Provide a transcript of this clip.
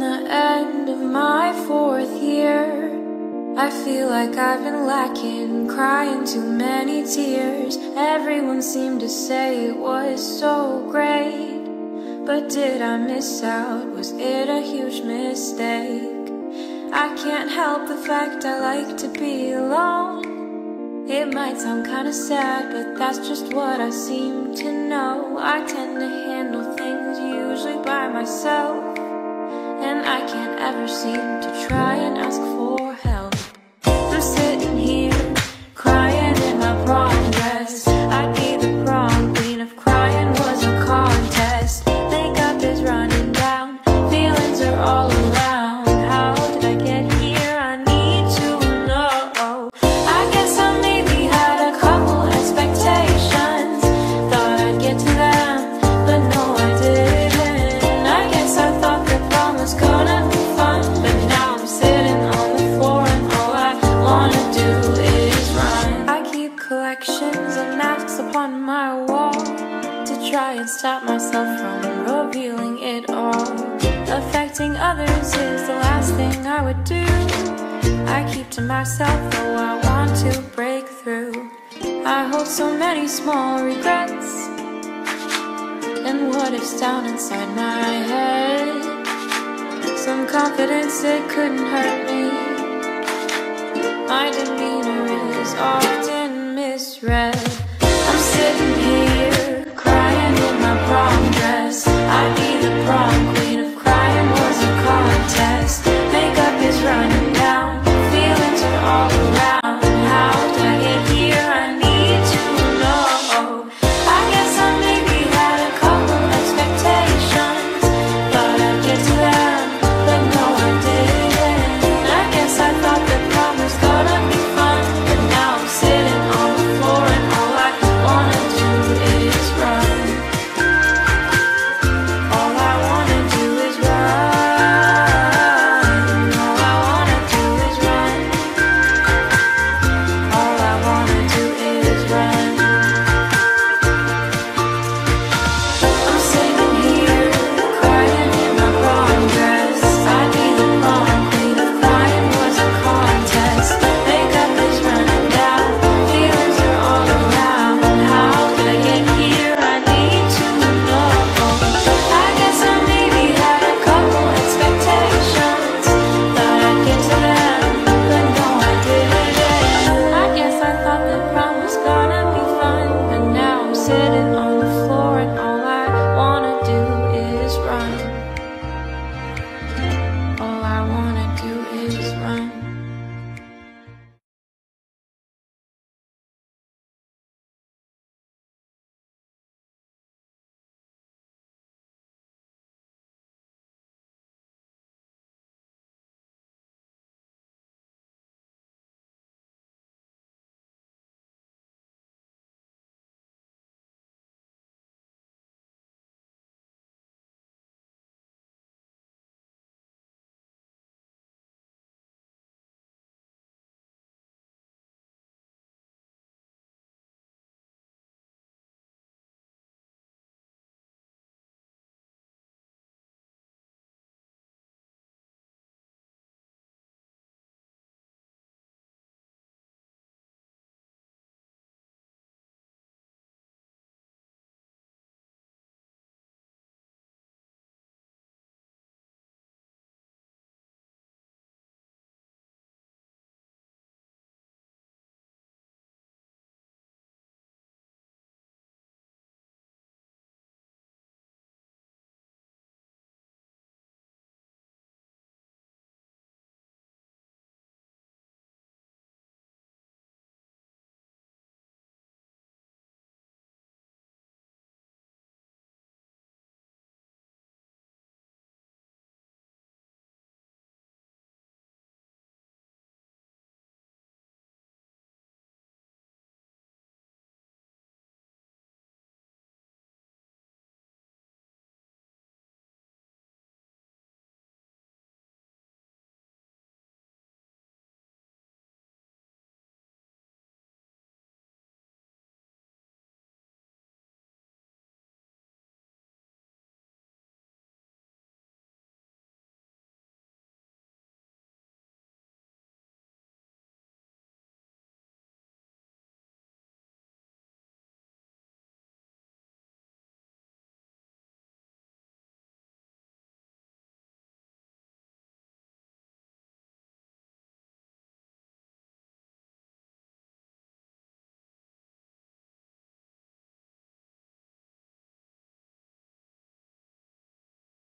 the end of my fourth year. I feel like I've been lacking, crying too many tears. Everyone seemed to say it was so great. But did I miss out? Was it a huge mistake? I can't help the fact I like to be alone. It might sound kinda sad, but that's just what I seem to know. I tend to handle things usually by myself. I can't ever seem to try and ask for Affecting others is the last thing I would do. I keep to myself though I want to break through. I hold so many small regrets. And what if's down inside my head? Some confidence it couldn't hurt me. My demeanor is all